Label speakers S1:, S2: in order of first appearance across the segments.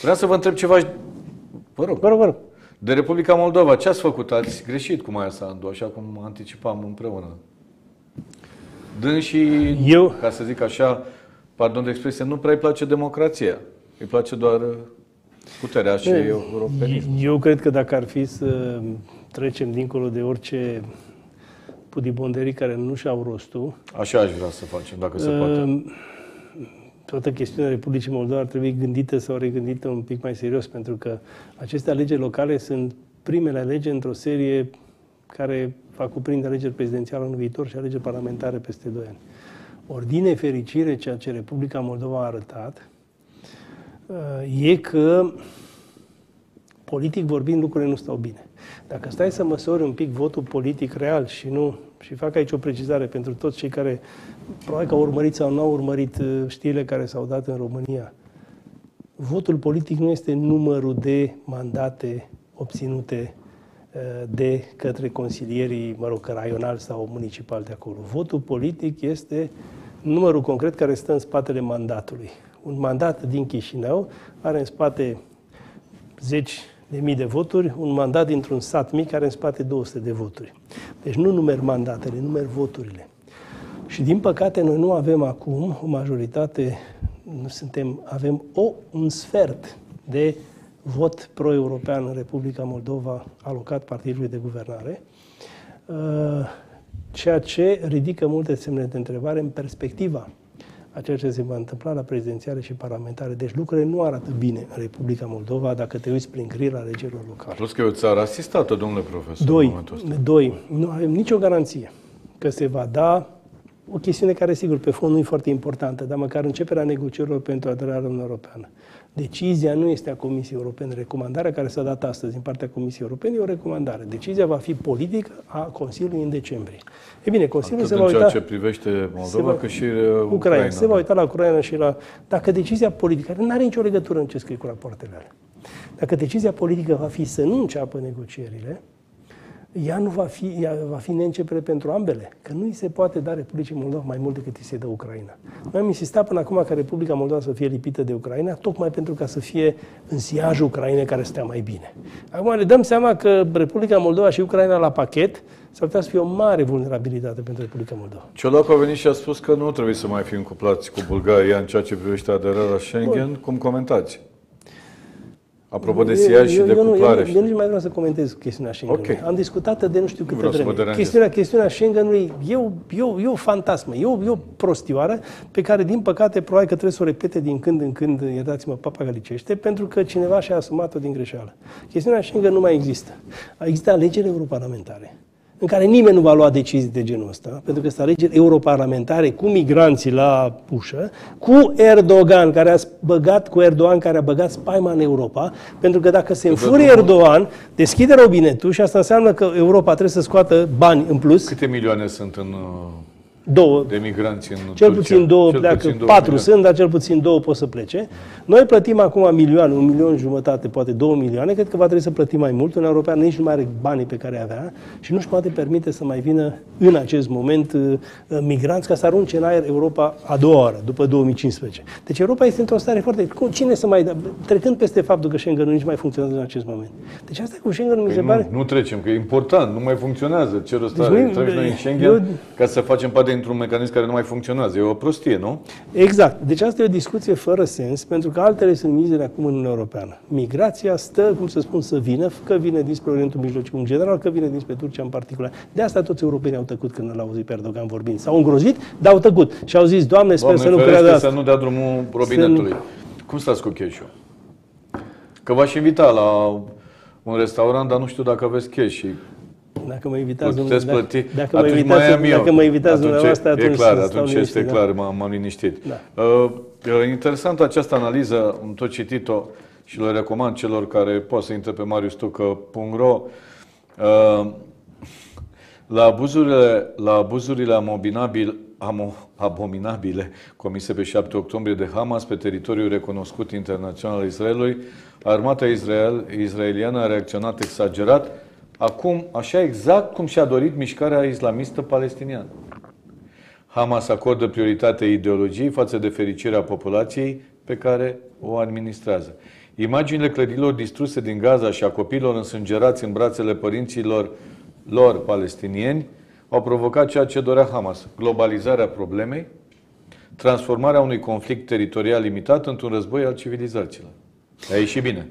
S1: Vreau să vă întreb ceva. Vă rog.
S2: Vă rog, vă rog.
S1: De Republica Moldova, ce ați făcut? Ați greșit cu Maia Sandu, așa cum anticipam împreună. Dâns și,
S2: Eu-
S1: ca să zic așa, pardon de expresie, nu prea îi place democrația. Îi place doar puterea și europenism.
S2: Eu cred că dacă ar fi să trecem dincolo de orice pudibonderii care nu și-au rostul,
S1: Așa aș vrea să facem, dacă se poate.
S2: Uh, toată chestiunea Republicii Moldova ar trebui gândită sau regândită un pic mai serios, pentru că aceste alegeri locale sunt primele alegeri într-o serie care va cuprinde alegeri prezidențiale în viitor și alegeri parlamentare peste 2 ani. Ori, din nefericire, ceea ce Republica Moldova a arătat uh, e că politic vorbind, lucrurile nu stau bine. Dacă stai să măsori un pic votul politic real și nu, și fac aici o precizare pentru toți cei care probabil că au urmărit sau nu au urmărit uh, știrile care s-au dat în România, votul politic nu este numărul de mandate obținute uh, de către consilierii, mă rog, raionali sau municipali de acolo. Votul politic este numărul concret care stă în spatele mandatului. Un mandat din Chișinău are în spate zeci de mii de voturi, un mandat dintr-un sat mic are în spate 200 de voturi. Deci nu numeri mandatele, numeri voturile. Și din păcate noi nu avem acum o majoritate, nu suntem, avem o, un sfert de vot pro-european în Republica Moldova alocat partidului de guvernare, uh, ceea ce ridică multe semne de întrebare în perspectiva a ceea ce se va întâmpla la prezidențiale și parlamentare. Deci lucrurile nu arată bine în Republica Moldova dacă te uiți prin grila alegerilor locale.
S1: Plus că e o țară asistată, domnule profesor, în
S2: Doi,
S1: momentul ăsta.
S2: doi, nu avem nicio garanție că se va da o chestiune care, sigur, pe fond nu e foarte importantă, dar măcar începerea negocierilor pentru aderarea în Uniunea Europeană. Decizia nu este a Comisiei Europene. Recomandarea care s-a dat astăzi din partea Comisiei Europene e o recomandare. Decizia va fi politică a Consiliului în decembrie. E bine, Consiliul
S1: Atât
S2: se va
S1: în ceea
S2: uita...
S1: ce privește
S2: se
S1: Moldova,
S2: va-
S1: cât și uh,
S2: Ucraina.
S1: Ucraina.
S2: Se va uita la Ucraina și la... Dacă decizia politică, care nu are nicio legătură în ce scrie cu rapoartele alea, dacă decizia politică va fi să nu înceapă negocierile, ea nu va fi, ea va fi neîncepere pentru ambele, că nu îi se poate da Republicii Moldova mai mult decât îi se dă Ucraina. Noi am insistat până acum ca Republica Moldova să fie lipită de Ucraina, tocmai pentru ca să fie în siajul Ucrainei care stea mai bine. Acum ne dăm seama că Republica Moldova și Ucraina la pachet s-ar putea să fie o mare vulnerabilitate pentru Republica Moldova.
S1: Ciolacu a venit și a spus că nu trebuie să mai fim cuplați cu Bulgaria în ceea ce privește aderarea la Schengen. Cum comentați? Apropo de siaj și
S2: eu,
S1: de
S2: eu, nu,
S1: cuplare.
S2: eu, nu- eu nici mai vreau să comentez chestiunea Schengen.
S1: Ok.
S2: Am discutat de nu știu câte
S1: vreau să vă
S2: vreme.
S1: deranjez.
S2: Chestiunea, chestiunea Schengenului e o, e, o, e o fantasmă, e o, e o prostioară pe care, din păcate, probabil că trebuie să o repete din când în când, iertați-mă, papagalicește, pentru că cineva și-a asumat-o din greșeală. Chestiunea Schengen nu mai există. Există alegeri europarlamentare în care nimeni nu va lua decizii de genul ăsta, pentru că sunt alegeri europarlamentare cu migranții la ușă, cu Erdogan, care a băgat, cu Erdogan, care a băgat spaima în Europa, pentru că dacă se înfurie Erdogan, deschide robinetul și asta înseamnă că Europa trebuie să scoată bani în plus,
S1: Câte milioane sunt în, uh,
S2: două,
S1: de migranți în
S2: cel
S1: Turcia?
S2: puțin două
S1: Cel
S2: pleacă,
S1: puțin două
S2: patru
S1: milioane.
S2: sunt, dar cel puțin două pot să plece. Noi plătim acum milioane, un milion jumătate, poate două milioane, cred că va trebui să plătim mai mult. Uniunea Europeană nici nu mai are banii pe care avea și nu-și poate permite să mai vină în acest moment uh, uh, migranți ca să arunce în aer Europa a doua oară, după 2015. Deci Europa este într-o stare foarte... Cum- Cine să mai... da- Trecând peste faptul că Schengen nici mai funcționează în acest moment. Deci asta cu Schengen mi se
S1: Păi
S2: pare...
S1: nu, nu trecem, că e important, nu mai funcționează. Ce rost
S2: Deci
S1: are?
S2: nu-
S1: Intrăm și noi în Schengen
S2: eu-
S1: ca să facem parte dintr-un mecanism care nu mai funcționează. E o prostie, nu?
S2: Exact. Deci asta e o discuție fără sens, pentru că altele sunt mizele acum în Uniunea Europeană. Migrația stă, cum să spun, să vină, că vine dinspre Orientul Mijlociu în general, că vine dinspre Turcia în particular. De asta toți europenii au tăcut când îl auzit pe Erdogan vorbind. S-au îngrozit, dar au tăcut. Și au zis, Doamne, sper
S1: Doamne
S2: să nu
S1: ferește
S2: creadă
S1: să
S2: asta.
S1: nu dea drumul robinetului. Cum stați cu cash Că v-aș invita la un restaurant, dar nu știu dacă aveți cash și
S2: Dacă mă invitați,
S1: puteți
S2: dacă,
S1: plăti.
S2: dacă, mă
S1: atunci
S2: invitați,
S1: mai am eu.
S2: dacă mă invitați
S1: Atunci
S2: dumneavoastră, atunci
S1: e clar,
S2: stau
S1: atunci
S2: liniștit,
S1: este
S2: da.
S1: clar, m-am, m-am liniștit.
S2: Da.
S1: Uh, e interesantă această analiză, am tot citit-o și le recomand celor care pot să intre pe mariustucă.ro. Uh, la abuzurile, la abuzurile amominabil, amo, abominabile comise pe 7 octombrie de Hamas pe teritoriul recunoscut internațional al Israelului, armata Israel, israeliană a reacționat exagerat, acum așa exact cum și-a dorit mișcarea islamistă palestiniană. Hamas acordă prioritate ideologiei față de fericirea populației pe care o administrează. Imaginile clădirilor distruse din Gaza și a copiilor însângerați în brațele părinților lor palestinieni au provocat ceea ce dorea Hamas, globalizarea problemei, transformarea unui conflict teritorial limitat într-un război al civilizațiilor. A ieșit bine.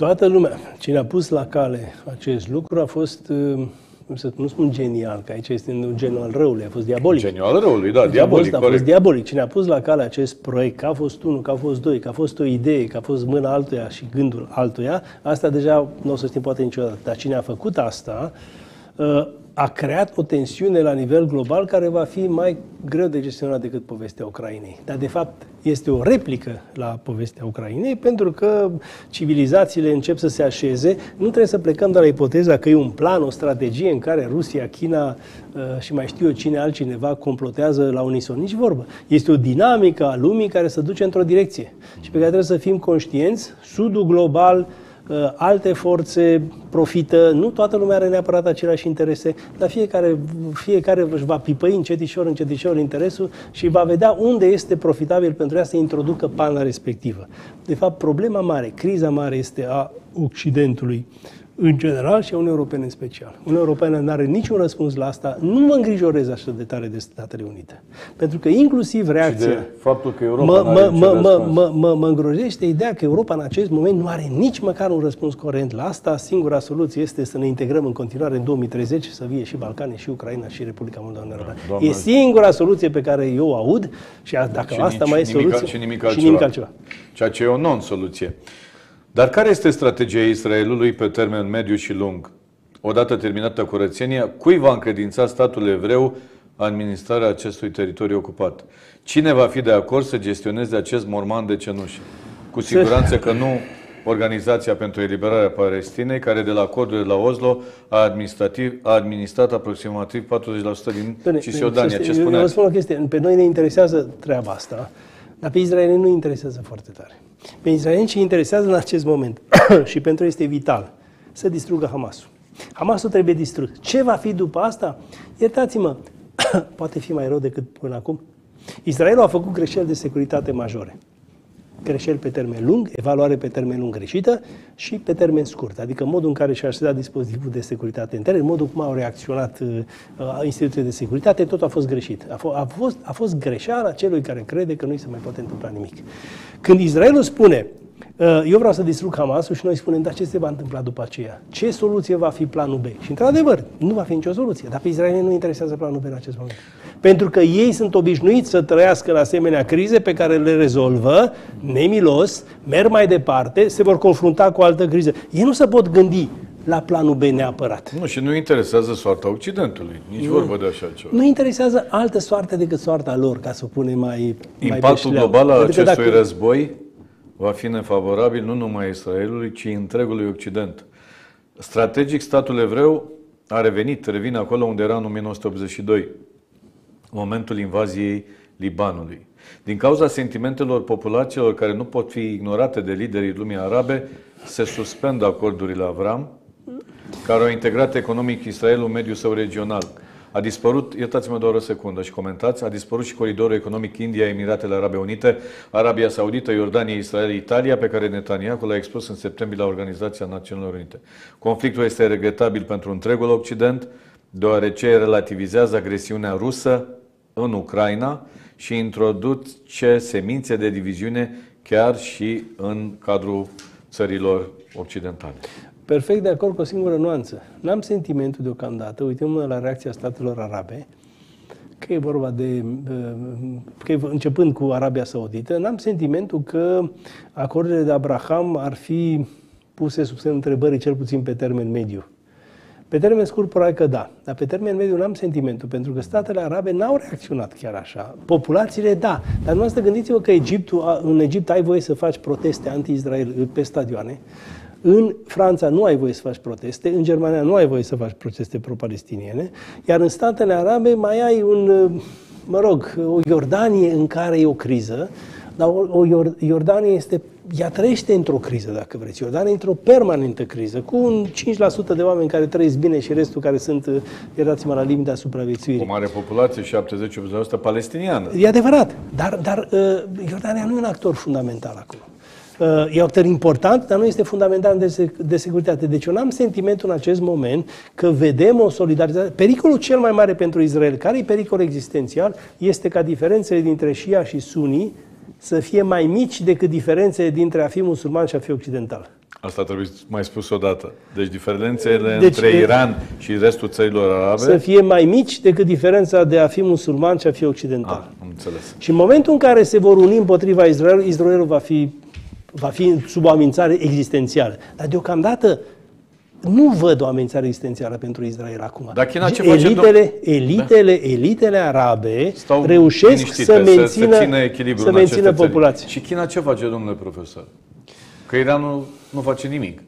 S2: Toată lumea, cine a pus la cale acest lucru a fost, uh, cum să nu spun genial, că aici este genul al răului, a fost diabolic.
S1: Geniul al răului, da, diabolic,
S2: a fost, a fost diabolic. Cine a pus la cale acest proiect, că a fost unul, că a fost doi, că a fost o idee, că a fost mâna altuia și gândul altuia, asta deja nu o să știm poate niciodată. Dar cine a făcut asta, uh, a creat o tensiune la nivel global care va fi mai greu de gestionat decât povestea Ucrainei. Dar, de fapt, este o replică la povestea Ucrainei, pentru că civilizațiile încep să se așeze. Nu trebuie să plecăm de la ipoteza că e un plan, o strategie în care Rusia, China uh, și mai știu eu cine altcineva complotează la unison. Nici vorbă. Este o dinamică a lumii care se duce într-o direcție și pe care trebuie să fim conștienți. Sudul global alte forțe profită, nu toată lumea are neapărat aceleași interese, dar fiecare, fiecare își va pipăi încetișor, încetișor interesul și va vedea unde este profitabil pentru ea să introducă pana respectivă. De fapt, problema mare, criza mare este a Occidentului în general și a Uniunii Europene în special. Uniunea Europeană nu are niciun răspuns la asta. Nu mă îngrijorez așa de tare de Statele Unite. Pentru că inclusiv reacția... Și de
S1: faptul că Europa mă, mă,
S2: mă, mă, mă, mă, mă îngrozește ideea că Europa în acest moment nu are nici măcar un răspuns corent la asta. Singura soluție este să ne integrăm în continuare în 2030 să vie și Balcane, și Ucraina, și Republica Moldova în Europa. Da, e singura soluție pe care eu o aud și dacă și asta nici, mai e soluție...
S1: Și nimic altceva. Și nimic altceva. Ceea ce e o non-soluție. Dar care este strategia Israelului pe termen mediu și lung? Odată terminată curățenia, cui va încredința statul evreu administrarea acestui teritoriu ocupat? Cine va fi de acord să gestioneze acest morman de cenușă? Cu siguranță că nu Organizația pentru Eliberarea Palestinei, care de la acordurile la Oslo a, administrativ, a administrat aproximativ 40% din Bine, Cisjordania. Ce spuneați? Eu vă
S2: spun o chestie. Pe noi ne interesează treaba asta, dar pe Israel nu interesează foarte tare. Pe israelieni ce interesează în acest moment și pentru ei este vital să distrugă Hamasul. Hamasul trebuie distrus. Ce va fi după asta? Iertați-mă, poate fi mai rău decât până acum. Israelul a făcut greșeli de securitate majore greșeli pe termen lung, evaluare pe termen lung greșită și pe termen scurt, adică modul în care și-a așezat dispozitivul de securitate internă, modul cum au reacționat uh, instituțiile de securitate, tot a fost greșit. A, f- a, fost, a fost greșeala celui care crede că nu se mai poate întâmpla nimic. Când Israelul spune, uh, eu vreau să distrug Hamasul și noi spunem, dar ce se va întâmpla după aceea? Ce soluție va fi planul B? Și într-adevăr, nu va fi nicio soluție, dar pe Israel nu interesează planul B în acest moment. Pentru că ei sunt obișnuiți să trăiască la asemenea crize pe care le rezolvă nemilos, merg mai departe, se vor confrunta cu o altă criză. Ei nu se pot gândi la planul B neapărat.
S1: Nu, și nu interesează soarta Occidentului, nici nu. vorbă de așa ceva.
S2: Nu interesează altă soartă decât soarta lor, ca să o punem mai
S1: Impactul
S2: mai
S1: global al adică acestui dacă... război va fi nefavorabil nu numai Israelului, ci întregului Occident. Strategic, statul evreu a revenit, revine acolo unde era în 1982 momentul invaziei Libanului. Din cauza sentimentelor populațiilor care nu pot fi ignorate de liderii lumii arabe, se suspendă acordurile Avram, care au integrat economic Israelul în mediul său regional. A dispărut, iertați-mă doar o secundă și comentați, a dispărut și coridorul economic India, Emiratele Arabe Unite, Arabia Saudită, Iordania, Israel, Italia, pe care Netanyahu l-a expus în septembrie la Organizația Națiunilor Unite. Conflictul este regretabil pentru întregul Occident, deoarece relativizează agresiunea rusă în Ucraina și introduce semințe de diviziune chiar și în cadrul țărilor occidentale.
S2: Perfect de acord cu o singură nuanță. N-am sentimentul deocamdată, uităm la reacția statelor arabe, că e vorba de, că e, începând cu Arabia Saudită, n-am sentimentul că acordurile de Abraham ar fi puse sub semnul întrebării, cel puțin pe termen mediu. Pe termen scurt, probabil că da. Dar pe termen mediu n-am sentimentul, pentru că statele arabe n-au reacționat chiar așa. Populațiile, da. Dar nu asta gândiți-vă că Egiptul, în Egipt ai voie să faci proteste anti-Israel pe stadioane. În Franța nu ai voie să faci proteste, în Germania nu ai voie să faci proteste pro-palestiniene, iar în statele arabe mai ai un, mă rog, o Iordanie în care e o criză, dar o, o Iordanie este ea trăiește într-o criză, dacă vreți. Iordania într-o permanentă criză, cu un 5% de oameni care trăiesc bine și restul care sunt, uh, iertați-mă, la limita supraviețuirii.
S1: O mare populație, 70-80% palestiniană.
S2: E adevărat, dar, dar uh, Iordania nu e un actor fundamental acolo. Uh, e o țară important, dar nu este fundamental de, sec- de securitate. Deci eu n-am sentimentul în acest moment că vedem o solidaritate. Pericolul cel mai mare pentru Israel, care e pericol existențial, este ca diferențele dintre Shia și Sunni să fie mai mici decât diferențele dintre a fi musulman și a fi occidental.
S1: Asta trebuie mai spus odată. Deci diferențele
S2: Deci,
S1: între
S2: de-
S1: Iran și restul țărilor arabe...
S2: Să fie mai mici decât diferența de a fi musulman și a fi occidental.
S1: Ah, am înțeles.
S2: Și în momentul în care se vor uni împotriva Israel, Israelul va fi, va fi sub o amenințare existențială. Dar deocamdată nu văd o amenințare existențială pentru Israel acum.
S1: Dar China ce face,
S2: elitele, elitele, elitele arabe
S1: Stau
S2: reușesc
S1: liniștite,
S2: să mențină,
S1: să țină echilibrul
S2: să
S1: în
S2: mențină
S1: aceste țări.
S2: populația.
S1: Și China ce face, domnule profesor? Că Iranul nu face nimic.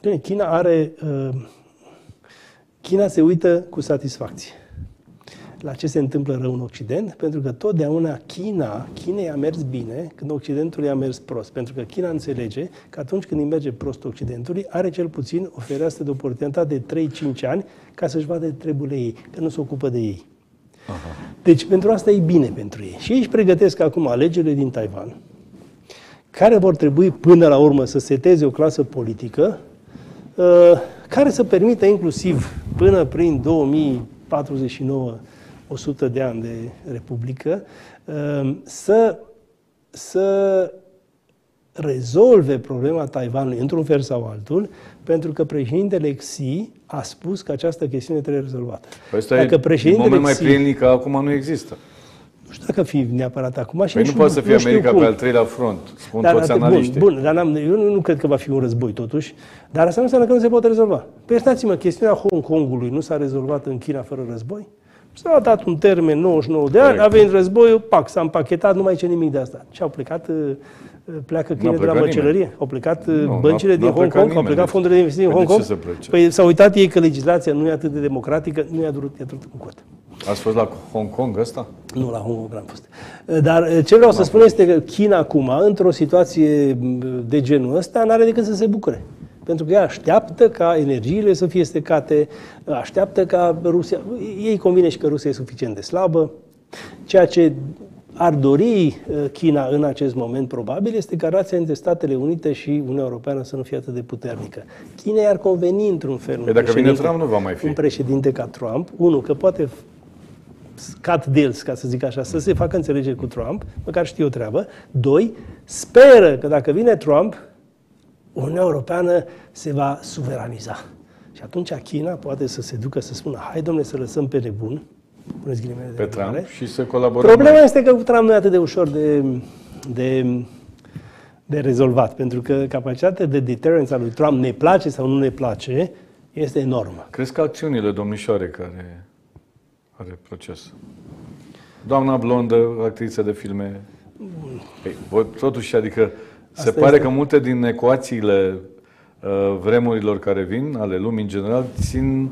S2: Bine, China are... Uh, China se uită cu satisfacție la ce se întâmplă rău în Occident, pentru că totdeauna China, Chinei a mers bine când Occidentul i-a mers prost. Pentru că China înțelege că atunci când îi merge prost Occidentului, are cel puțin o fereastră de oportunitate de 3-5 ani ca să-și vadă treburile ei, că nu se ocupă de ei. Deci pentru asta e bine pentru ei. Și ei își pregătesc acum alegerile din Taiwan, care vor trebui până la urmă să seteze o clasă politică uh, care să permită inclusiv până prin 2049, 100 de ani de Republică, uh, să, să rezolve problema Taiwanului într-un fel sau altul, pentru că președintele Xi a spus că această chestiune trebuie rezolvată.
S1: Păi ăsta e un moment mai prielnic că acum nu există.
S2: Nu știu dacă fi neapărat acum. Și
S1: Păi
S2: nici
S1: nu poate să fie
S2: știu
S1: America
S2: cum.
S1: pe al treilea front, spun
S2: Dar,
S1: toți
S2: atât-
S1: analiștii.
S2: Bun, bun dar n-am, eu nu, nu cred că va fi un război totuși, dar asta nu înseamnă că nu se poate rezolva. Păi iertați-mă, chestiunea Hong Kongului nu s-a rezolvat în China fără război? S-a dat un termen 99 de ani,
S1: Corect.
S2: a venit războiul, pac, s-a împachetat, nu mai ce nimic de asta. Ce au plecat, uh, pleacă China de la
S1: plecat
S2: măcelărie? Au plecat uh,
S1: Nu,
S2: băncile
S1: n-a-
S2: din
S1: n-a
S2: Hong
S1: plecat
S2: Kong, au
S1: nimeni.
S2: plecat fondurile de investiții din
S1: Păi
S2: Hong
S1: de ce
S2: Kong?
S1: să plece?
S2: Păi s-au uitat ei că legislația nu e atât de democratică, nu i-a durut, i-a durut în cot.
S1: Ați fost la Hong Kong ăsta?
S2: Nu, la Hong Kong n-am fost. Dar ce vreau să spun este că China acum, într-o situație de genul ăsta, n-are decât să se bucure. Pentru că ea așteaptă ca energiile să fie stecate, așteaptă ca Rusia... Ei convine și că Rusia e suficient de slabă. Ceea ce ar dori uh, China în acest moment, probabil, este ca relația între Statele Unite și Uniunea Europeană să nu fie atât de puternică. China ar conveni într-un fel. un
S1: Păi dacă vine
S2: președinte-
S1: Trump, nu va mai fi.
S2: Un președinte ca Trump, unul, că poate cut deals, ca să zic așa, să se facă înțelegeri cu Trump, măcar știe o treabă. Doi, speră că dacă vine Trump, Uniunea Europeană se va suveraniza. Și atunci China poate să se ducă să spună, hai domnule să lăsăm pe nebun, puneți ghilimele de
S1: Pe Trump
S2: rigoare.
S1: și să colaborăm.
S2: Problema este că cu Trump nu e atât de ușor de, de, de rezolvat, pentru că capacitatea de deterrence a lui Trump, ne place sau nu ne place, este enormă.
S1: Crezi că acțiunile domnișoare care are proces? Doamna blondă, actriță de filme. Ei, voi, totuși, adică se
S2: Asta
S1: pare
S2: este.
S1: că multe din ecuațiile uh, vremurilor care vin, ale lumii în general, țin,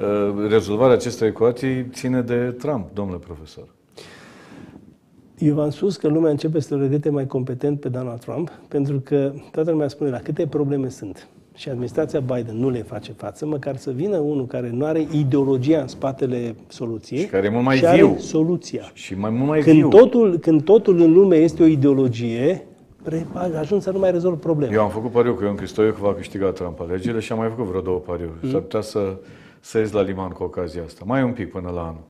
S1: uh, rezolvarea acestor ecuații ține de Trump, domnule profesor.
S2: Eu v-am spus că lumea începe să-l vedete mai competent pe Donald Trump, pentru că toată lumea spune la câte probleme sunt. Și administrația Biden nu le face față, măcar să vină unul care nu are ideologia în spatele soluției
S1: Și care e mult mai
S2: și are
S1: viu.
S2: soluția.
S1: Și mai mult mai
S2: Când
S1: viu.
S2: totul, când totul în lume este o ideologie, re- ajung să nu mai rezolv problema.
S1: Eu am făcut pariu cu Ion Cristoiu că va câștiga Trump alegerile și am mai făcut vreo două pariuri. S-ar putea să, să ies la liman cu ocazia asta. Mai un pic până la anul.